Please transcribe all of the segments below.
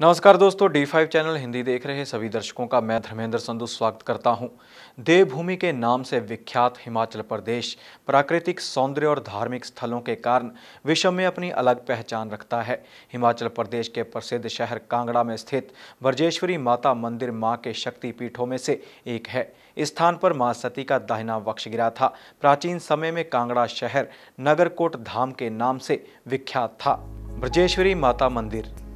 नमस्कार दोस्तों D five channel Hindi देख रहे सभी दर्शकों का मैं धर्मेंद्र संधु स्वागत करता हूँ। देवभूमि के नाम से विख्यात हिमाचल प्रदेश प्राकृतिक सौंदर्य और धार्मिक स्थलों के कारण विश्व में अपनी अलग पहचान रखता है। हिमाचल प्रदेश के प्रसिद्ध शहर कांगड़ा में स्थित ब्रजेश्वरी माता मंदिर माँ के शक्ति पीठों में से एक है। इस स्थान पर माँ सती का दाहिना वक्ष गिरा था। प्राचीन समय में कांगड़ा शहर नगरकोट धाम के नाम से विख्यात था। ब्रजेश्वरी माता मंदिर।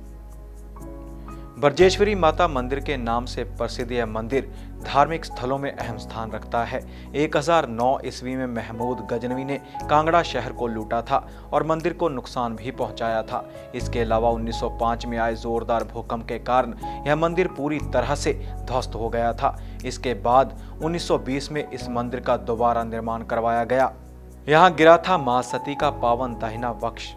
ब्रजेश्वरी माता मंदिर के नाम से प्रसिद्ध यह मंदिर धार्मिक स्थलों में अहम स्थान रखता है। 1009 ईस्वी में महमूद गजनवी ने कांगड़ा शहर को लूटा था और मंदिर को नुकसान भी पहुँचाया था। इसके अलावा 1905 में आए जोरदार भूकंप के कारण यह मंदिर पूरी तरह से ध्वस्त हो गया था। इसके बाद 1920 में इस मंदिर का दोबारा निर्माण करवाया गया। यहाँ गिरा था माँ सती का पावन दाहिना वक्ष।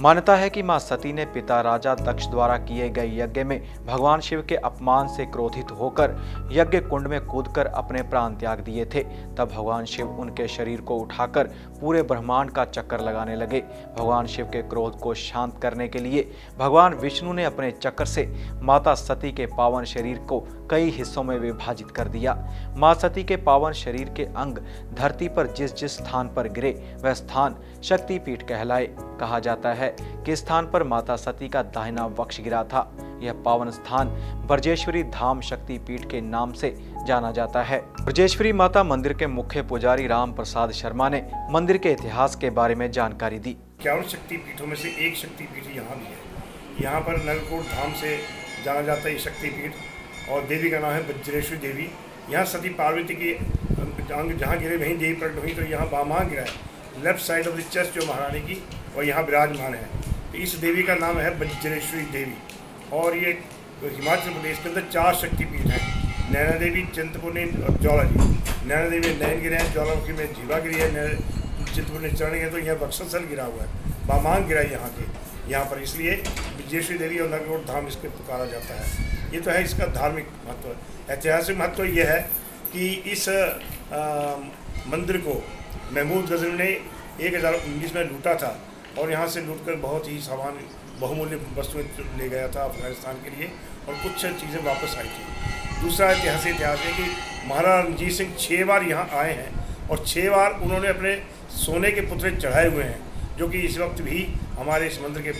मान्यता है कि माँ सती ने पिता राजा दक्ष द्वारा किए गए यज्ञ में भगवान शिव के अपमान से क्रोधित होकर यज्ञ कुंड में कूदकर अपने प्राण त्याग दिए थे। तब भगवान शिव उनके शरीर को उठाकर पूरे ब्रह्मांड का चक्कर लगाने लगे। भगवान शिव के क्रोध को शांत करने के लिए भगवान विष्णु ने अपने चक्कर से माता सती के पावन शरीर को कई हिस्सों में विभाजित कर दिया। माँ सती के पावन शरीर के अंग धरती पर जिस जिस स्थान पर गिरे, वह स्थान शक्तिपीठ कहलाए। कहा जाता है कि स्थान पर माता सती का दाहिना वक्ष गिरा था। यह पावन स्थान ब्रजेश्वरी धाम शक्ति पीठ के नाम से जाना जाता है। ब्रजेश्वरी माता मंदिर के मुख्य पुजारी राम प्रसाद शर्मा ने मंदिर के इतिहास के बारे में जानकारी दी। इक्यावन शक्ति पीठों में से एक शक्ति पीठ यहाँ भी है। यहाँ पर नलकोट धाम से जाना जाता है ये शक्तिपीठ और देवी का नाम है वज्रेश्वरी देवी। यहाँ सती पार्वती की अंग जहाँ गिरे वहीं देवी प्रकट हुई तो यहाँ बामा गिरा है। Left side of the chest जो महारानी की और यहाँ विराजमान है। तो इस देवी का नाम है वज्रेश्वरी देवी। और ये हिमाचल प्रदेश के अंदर चार शक्तिपीठ हैं। नैना देवी चिंतपुर्णी और ज्वाला जी नैना देवी में नैन गिरे हैं ज्वालामुखी में जीवा गिरी है चिंतपुर्णी चरण है तो यहाँ बक्सल गिरा हुआ है। बामांग गिरा है यहाँ के। यहाँ पर इसलिए विजयश्री देवी और नगरोट धाम इसके पुकारा जाता है। ये तो है इसका धार्मिक महत्व। ऐतिहासिक महत्व ये है कि इस आ, मंदिर को महमूद गज़ल ने एक हज़ार उन्नीस में लूटा था। और यहाँ से लूट कर बहुत ही सामान, बहुमूल्य वस्तुएँ ले गया था अफ़गानिस्तान के लिए और कुछ चीज़ें वापस आई थी। दूसरा ऐतिहासिक इतिहास है कि महाराजा रणजीत सिंह छः बार यहाँ आए हैं और छः बार उन्होंने अपने सोने के पुतले चढ़ाए हुए हैं, जो कि इस वक्त भी हमारे इस मंदिर के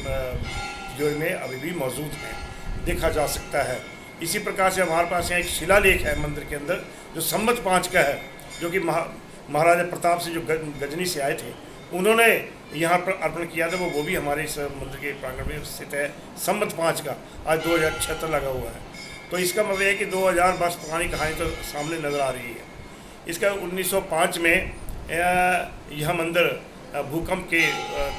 जो में अभी भी मौजूद हैं। देखा जा सकता है। इसी प्रकार से हमारे पास यहाँ एक शिलालेख है मंदिर के अंदर, जो संबत पाँच का है, जो कि महा, महाराजा प्रताप से जो गजनी से आए थे। उन्होंने यहाँ पर अर्पण किया था, वो वो भी हमारे इस मंदिर के प्रांगण में स्थित है सम्मत पाँच का। आज दो हज़ार छिहत्तर लगा हुआ है। तो इसका मतलब है कि 2000 वर्ष पुरानी कहानी तो सामने नज़र आ रही है। इसका 1905 में यह मंदिर भूकंप के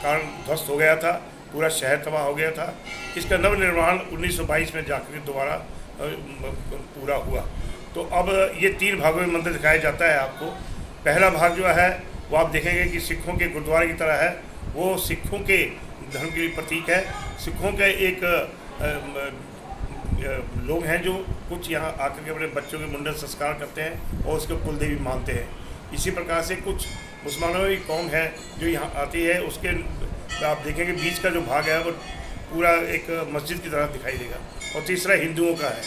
कारण ध्वस्त हो गया था, पूरा शहर तबाह हो गया था। इसका नवनिर्माण 1922 में जाकर दोबारा पूरा हुआ। तो अब ये तीन भागों में मंदिर दिखाया जाता है आपको। पहला भाग जो है वो आप देखेंगे कि सिखों के गुरुद्वारे की तरह है। वो सिखों के धर्म के लिए प्रतीक है। सिखों के एक लोग हैं जो कुछ यहाँ आकर के अपने बच्चों के मुंडन संस्कार करते हैं और उसके कुल देवी मानते हैं। इसी प्रकार से कुछ मुसलमानों की कौम है जो यहाँ आती है। उसके, आप देखेंगे बीच का जो भाग है वो पूरा एक मस्जिद की तरह दिखाई देगा और तीसरा हिंदुओं का है।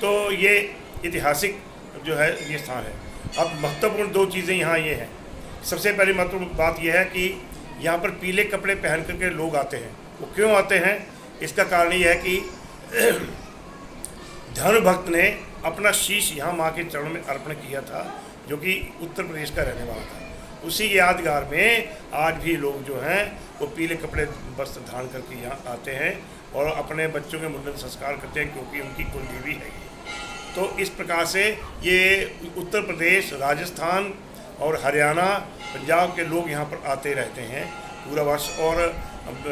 तो ये ऐतिहासिक जो है, ये स्थान है। अब महत्वपूर्ण दो चीज़ें यहाँ ये हैं। सबसे पहली महत्वपूर्ण बात यह है कि यहाँ पर पीले कपड़े पहन करके लोग आते हैं। वो क्यों आते हैं? इसका कारण यह है कि धर्म भक्त ने अपना शीश यहाँ माँ के चरणों में अर्पण किया था, जो कि उत्तर प्रदेश का रहने वाला था। उसी यादगार में आज भी लोग जो हैं, वो पीले कपड़े वस्त्र धारण करके यहाँ आते हैं और अपने बच्चों के मुंडन संस्कार करते हैं, क्योंकि उनकी कुल देवी है तो इस प्रकार से ये उत्तर प्रदेश, राजस्थान और हरियाणा पंजाब के लोग यहाँ पर आते रहते हैं पूरा वर्ष और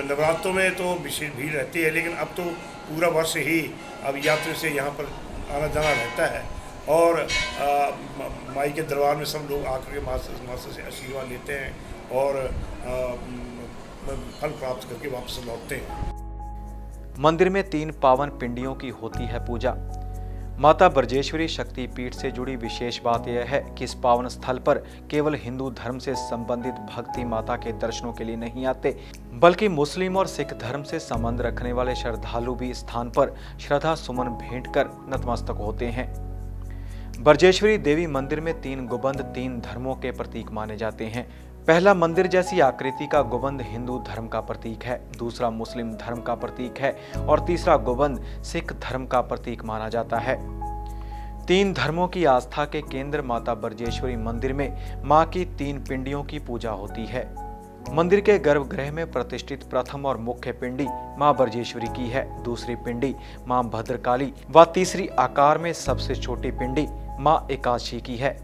नवरात्रों में तो विशेष भीड़ रहती है लेकिन अब तो पूरा वर्ष ही अब यात्री से यहाँ पर आना जाना रहता है। और आ, माई के दरबार में सब लोग आकर के मास्टर मास्टर से आशीर्वाद लेते हैं और फल प्राप्त करके वापस लौटते हैं। मंदिर में तीन पावन पिंडियों की होती है पूजा। माता ब्रजेश्वरी शक्ति पीठ से जुड़ी विशेष बात यह है कि इस पावन स्थल पर केवल हिंदू धर्म से संबंधित भक्ति माता के दर्शनों के लिए नहीं आते, बल्कि मुस्लिम और सिख धर्म से संबंध रखने वाले श्रद्धालु भी स्थान पर श्रद्धा सुमन भेंट कर नतमस्तक होते हैं। ब्रजेश्वरी देवी मंदिर में तीन गुबंद, तीन धर्मों के प्रतीक माने जाते हैं। पहला मंदिर जैसी आकृति का गुबंद हिंदू धर्म का प्रतीक है, दूसरा मुस्लिम धर्म का प्रतीक है और तीसरा गुबंद सिख धर्म का प्रतीक माना जाता है। तीन धर्मों की आस्था के केंद्र माता ब्रजेश्वरी मंदिर में माँ की तीन पिंडियों की पूजा होती है। मंदिर के गर्भगृह में प्रतिष्ठित प्रथम और मुख्य पिंडी माँ ब्रजेश्वरी की है, दूसरी पिंडी माँ भद्रकाली व तीसरी आकार में सबसे छोटी पिंडी माँ एकादशी की है।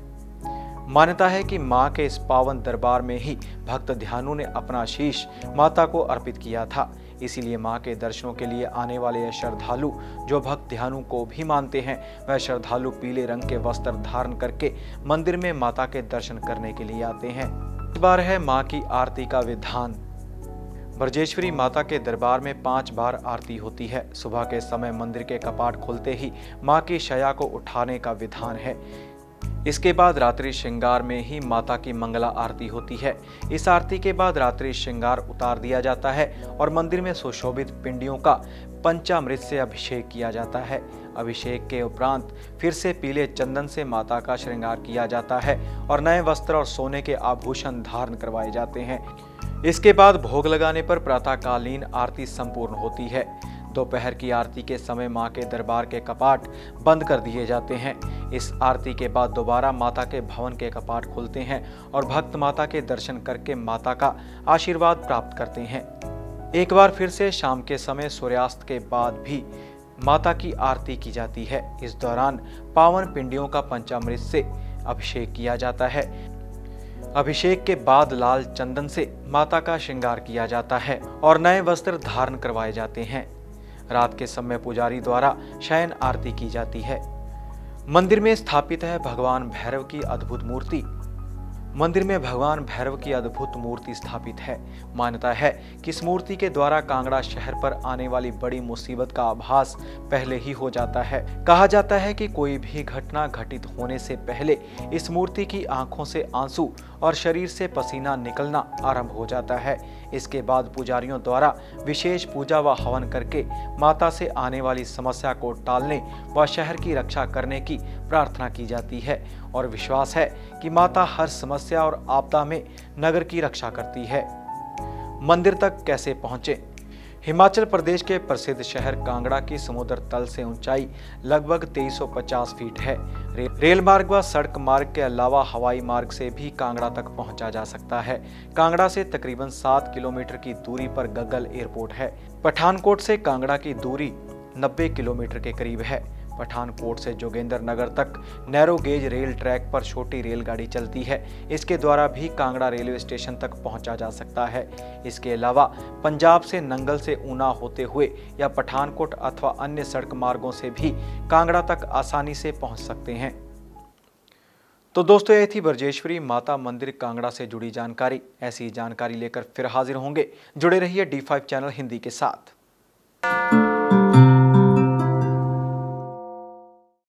मान्यता है कि माँ के इस पावन दरबार में ही भक्त ध्यानु ने अपना शीश माता को अर्पित किया था। इसीलिए माँ के दर्शनों के लिए आने वाले श्रद्धालु, जो भक्त ध्यानु को भी मानते हैं, वह श्रद्धालु पीले रंग के वस्त्र धारण करके मंदिर में माता के दर्शन करने के लिए आते हैं। इस बार है माँ की आरती का विधान। ब्रजेश्वरी माता के दरबार में पाँच बार आरती होती है। सुबह के समय मंदिर के कपाट खुलते ही माँ की शया को उठाने का विधान है। इसके बाद रात्रि श्रृंगार में ही माता की मंगला आरती होती है। इस आरती के बाद रात्रि श्रृंगार उतार दिया जाता है और मंदिर में सुशोभित पिंडियों का पंचामृत से अभिषेक किया जाता है। अभिषेक के उपरांत फिर से पीले चंदन से माता का श्रृंगार किया जाता है और नए वस्त्र और सोने के आभूषण धारण करवाए जाते हैं। इसके बाद भोग लगाने पर प्रातःकालीन आरती संपूर्ण होती है। दोपहर की आरती के समय माँ के दरबार के कपाट बंद कर दिए जाते हैं। इस आरती के बाद दोबारा माता के भवन के कपाट खुलते हैं और भक्त माता के दर्शन करके माता का आशीर्वाद प्राप्त करते हैं। एक बार फिर से शाम के समय सूर्यास्त के बाद भी माता की आरती की जाती है। इस दौरान पावन पिंडियों का पंचामृत से अभिषेक किया जाता है। अभिषेक के बाद लाल चंदन से माता का श्रृंगार किया जाता है और नए वस्त्र धारण करवाए जाते हैं। रात के समय पुजारी द्वारा शयन आरती की जाती है। मंदिर में स्थापित है भगवान भैरव की अद्भुत मूर्ति। मंदिर में भगवान भैरव की अद्भुत मूर्ति स्थापित है। मान्यता है कि इस मूर्ति के द्वारा कांगड़ा शहर पर आने वाली बड़ी मुसीबत का आभास पहले ही हो जाता है। कहा जाता है कि कोई भी घटना घटित होने से पहले इस मूर्ति की आँखों से आँसू और शरीर से पसीना निकलना आरंभ हो जाता है। इसके बाद पुजारियों द्वारा विशेष पूजा व हवन करके माता से आने वाली समस्या को टालने व शहर की रक्षा करने की प्रार्थना की जाती है और विश्वास है कि माता हर समस्या और आपदा में नगर की रक्षा करती है। मंदिर तक कैसे पहुँचे? हिमाचल प्रदेश के प्रसिद्ध शहर कांगड़ा की समुद्र तल से ऊंचाई लगभग 2350 फीट है। रेल मार्ग व सड़क मार्ग के अलावा हवाई मार्ग से भी कांगड़ा तक पहुँचा जा सकता है। कांगड़ा से तकरीबन 7 किलोमीटर की दूरी पर गगल एयरपोर्ट है। पठानकोट से कांगड़ा की दूरी 90 किलोमीटर के करीब है। पठानकोट से जोगेंद्र नगर तक नैरो गेज रेल ट्रैक पर छोटी रेलगाड़ी चलती है। इसके द्वारा भी कांगड़ा रेलवे स्टेशन तक पहुँचा जा सकता है। इसके अलावा पंजाब से नंगल से ऊना होते हुए या पठानकोट अथवा अन्य सड़क मार्गों से भी कांगड़ा तक आसानी से पहुँच सकते हैं। तो दोस्तों यह थी ब्रजेश्वरी माता मंदिर कांगड़ा से जुड़ी जानकारी। ऐसी जानकारी लेकर फिर हाजिर होंगे। जुड़े रहिए डी फाइव चैनल हिंदी के साथ।